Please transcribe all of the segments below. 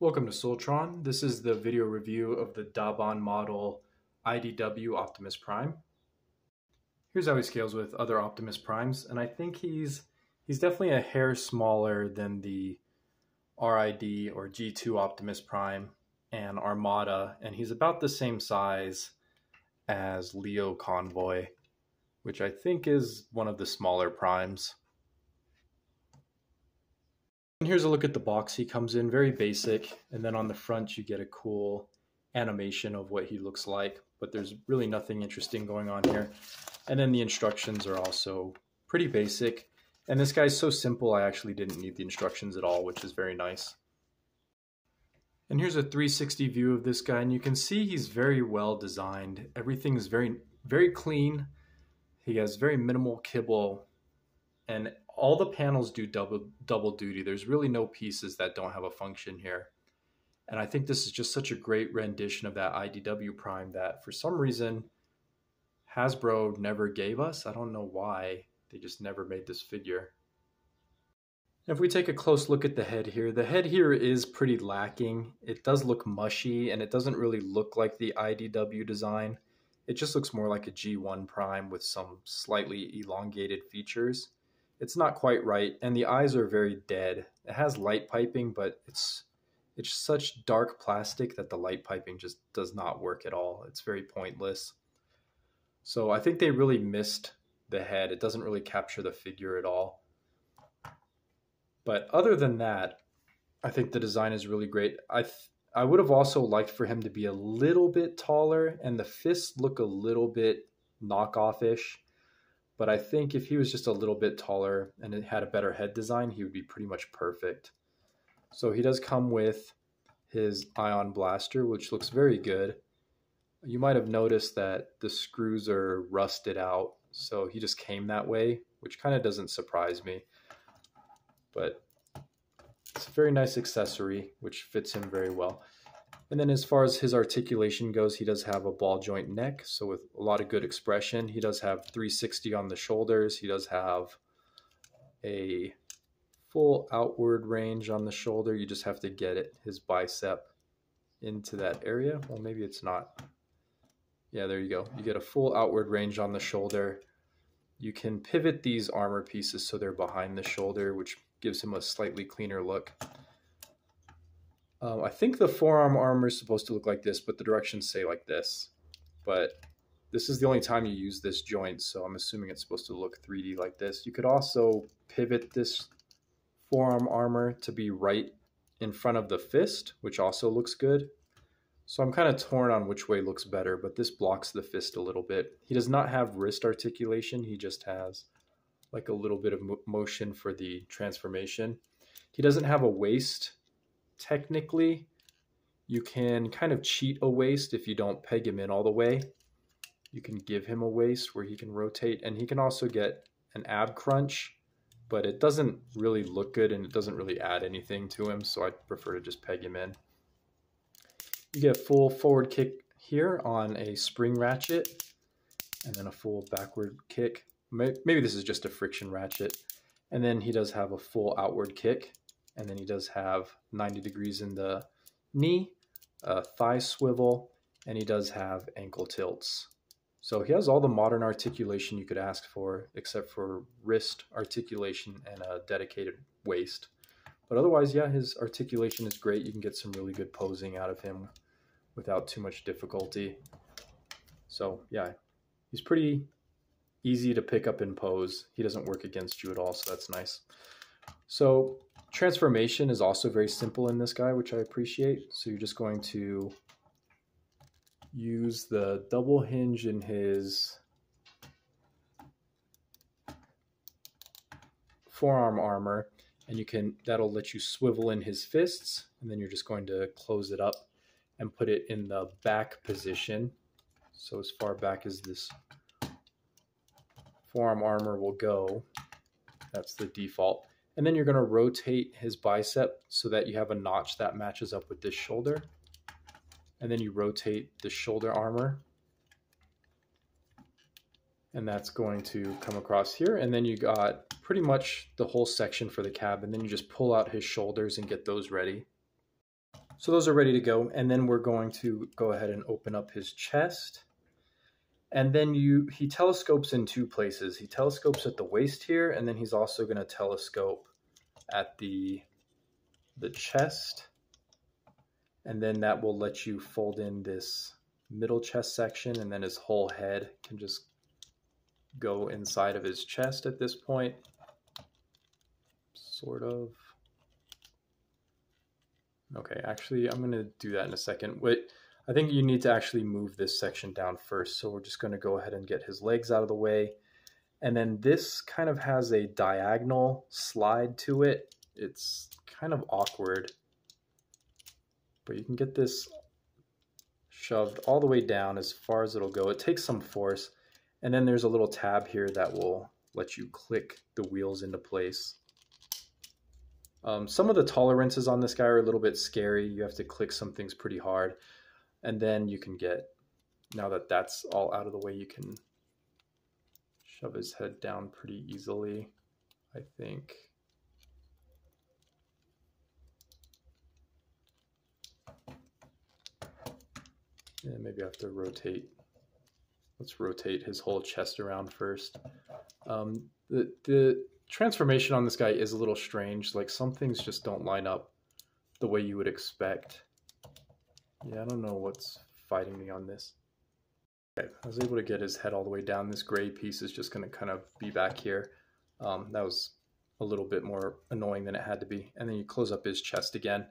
Welcome to Seoultron. This is the video review of the Daban model IDW Optimus Prime. Here's how he scales with other Optimus Primes, and I think he's he's definitely a hair smaller than the RID or G2 Optimus Prime and Armada, and he's about the same size as Leo Convoy, which I think is one of the smaller primes. And here's a look at the box he comes in, very basic. And then on the front, you get a cool animation of what he looks like, but there's really nothing interesting going on here. And then the instructions are also pretty basic. And this guy's so simple, I actually didn't need the instructions at all, which is very nice. And here's a 360 view of this guy, and you can see he's very well designed. Everything is very, very clean. He has very minimal kibble, and all the panels do double double duty. There's really no pieces that don't have a function here. And I think this is just such a great rendition of that IDW Prime that for some reason Hasbro never gave us. I don't know why. They just never made this figure. If we take a close look at the head here, the head here is pretty lacking. It does look mushy and it doesn't really look like the IDW design. It just looks more like a G1 Prime with some slightly elongated features it's not quite right, and the eyes are very dead. It has light piping, but it's it's such dark plastic that the light piping just does not work at all. It's very pointless. So I think they really missed the head. It doesn't really capture the figure at all. But other than that, I think the design is really great. I I would have also liked for him to be a little bit taller and the fists look a little bit knockoff-ish. But I think if he was just a little bit taller and it had a better head design, he would be pretty much perfect. So he does come with his ion blaster, which looks very good. You might have noticed that the screws are rusted out, so he just came that way, which kind of doesn't surprise me. But it's a very nice accessory, which fits him very well. And then as far as his articulation goes, he does have a ball joint neck, so with a lot of good expression. He does have 360 on the shoulders. He does have a full outward range on the shoulder. You just have to get it, his bicep into that area. Well, maybe it's not. Yeah, there you go. You get a full outward range on the shoulder. You can pivot these armor pieces so they're behind the shoulder, which gives him a slightly cleaner look. Um, I think the forearm armor is supposed to look like this, but the directions say like this. But this is the only time you use this joint, so I'm assuming it's supposed to look 3D like this. You could also pivot this forearm armor to be right in front of the fist, which also looks good. So I'm kind of torn on which way looks better, but this blocks the fist a little bit. He does not have wrist articulation. He just has like a little bit of motion for the transformation. He doesn't have a waist technically you can kind of cheat a waist if you don't peg him in all the way. You can give him a waist where he can rotate and he can also get an ab crunch, but it doesn't really look good and it doesn't really add anything to him, so I prefer to just peg him in. You get a full forward kick here on a spring ratchet and then a full backward kick. Maybe this is just a friction ratchet. And then he does have a full outward kick and then he does have 90 degrees in the knee, a thigh swivel, and he does have ankle tilts. So he has all the modern articulation you could ask for, except for wrist articulation and a dedicated waist. But otherwise, yeah, his articulation is great. You can get some really good posing out of him without too much difficulty. So yeah, he's pretty easy to pick up and pose. He doesn't work against you at all, so that's nice. So Transformation is also very simple in this guy, which I appreciate. So you're just going to use the double hinge in his forearm armor and you can that'll let you swivel in his fists and then you're just going to close it up and put it in the back position so as far back as this forearm armor will go that's the default and then you're going to rotate his bicep so that you have a notch that matches up with this shoulder. And then you rotate the shoulder armor. And that's going to come across here. And then you got pretty much the whole section for the cab. And then you just pull out his shoulders and get those ready. So those are ready to go. And then we're going to go ahead and open up his chest. And then you he telescopes in two places. He telescopes at the waist here, and then he's also going to telescope at the the chest. And then that will let you fold in this middle chest section, and then his whole head can just go inside of his chest at this point. Sort of. Okay, actually, I'm going to do that in a second. Wait, I think you need to actually move this section down first. So we're just going to go ahead and get his legs out of the way. And then this kind of has a diagonal slide to it. It's kind of awkward. But you can get this shoved all the way down as far as it'll go. It takes some force. And then there's a little tab here that will let you click the wheels into place. Um, some of the tolerances on this guy are a little bit scary. You have to click some things pretty hard. And then you can get, now that that's all out of the way, you can shove his head down pretty easily, I think. And maybe I have to rotate. Let's rotate his whole chest around first. Um, the, the transformation on this guy is a little strange. Like some things just don't line up the way you would expect. Yeah, I don't know what's fighting me on this. Okay, I was able to get his head all the way down. This gray piece is just going to kind of be back here. Um, that was a little bit more annoying than it had to be. And then you close up his chest again.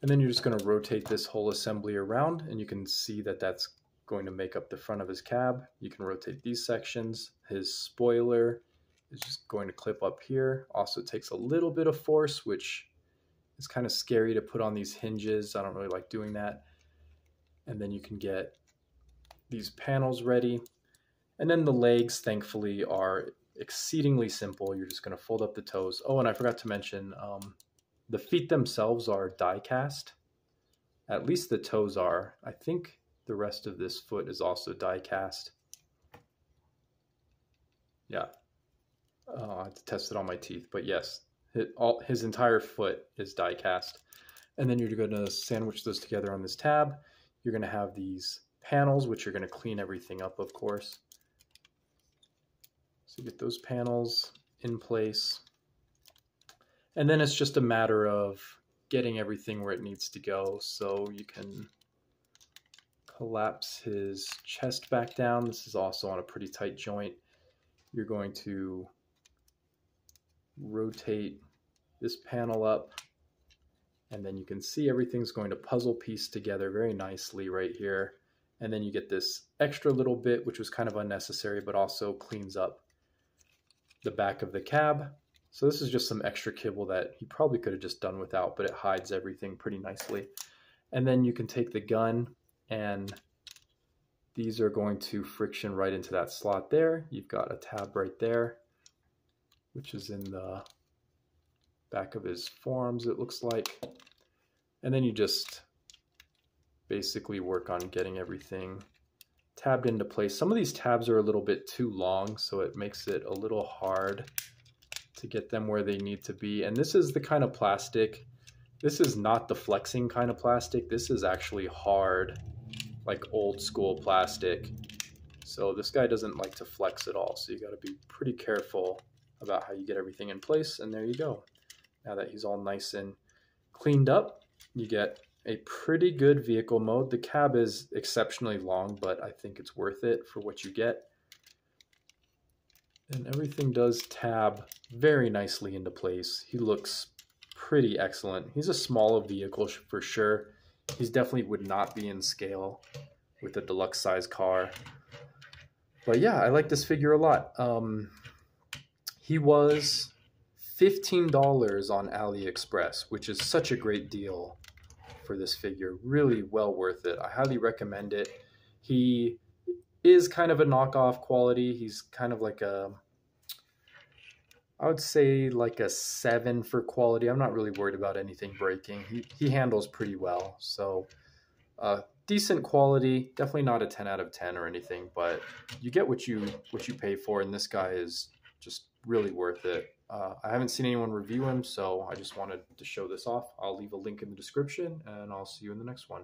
And then you're just going to rotate this whole assembly around and you can see that that's going to make up the front of his cab. You can rotate these sections. His spoiler is just going to clip up here. Also takes a little bit of force, which is kind of scary to put on these hinges. I don't really like doing that. And then you can get these panels ready. And then the legs, thankfully, are exceedingly simple. You're just going to fold up the toes. Oh, and I forgot to mention, um, the feet themselves are die cast. At least the toes are. I think the rest of this foot is also die cast. Yeah, uh, I have to test it on my teeth, but yes, all, his entire foot is die cast. And then you're going to sandwich those together on this tab. You're going to have these panels, which are going to clean everything up, of course. So get those panels in place. And then it's just a matter of getting everything where it needs to go. So you can collapse his chest back down. This is also on a pretty tight joint. You're going to rotate this panel up and then you can see everything's going to puzzle piece together very nicely right here. And then you get this extra little bit, which was kind of unnecessary, but also cleans up the back of the cab. So this is just some extra kibble that he probably could have just done without, but it hides everything pretty nicely. And then you can take the gun and these are going to friction right into that slot there. You've got a tab right there which is in the back of his forearms, it looks like. And then you just basically work on getting everything tabbed into place. Some of these tabs are a little bit too long, so it makes it a little hard to get them where they need to be. And this is the kind of plastic, this is not the flexing kind of plastic. This is actually hard, like old school plastic. So this guy doesn't like to flex at all. So you gotta be pretty careful about how you get everything in place. And there you go. Now that he's all nice and cleaned up, you get a pretty good vehicle mode. The cab is exceptionally long, but I think it's worth it for what you get. And everything does tab very nicely into place. He looks pretty excellent. He's a small vehicle for sure. He's definitely would not be in scale with a deluxe size car. But yeah, I like this figure a lot. Um, he was $15 on AliExpress, which is such a great deal for this figure. Really well worth it. I highly recommend it. He is kind of a knockoff quality. He's kind of like a, I would say like a seven for quality. I'm not really worried about anything breaking. He, he handles pretty well. So uh, decent quality, definitely not a 10 out of 10 or anything, but you get what you, what you pay for. And this guy is just really worth it. Uh, I haven't seen anyone review him, so I just wanted to show this off. I'll leave a link in the description, and I'll see you in the next one.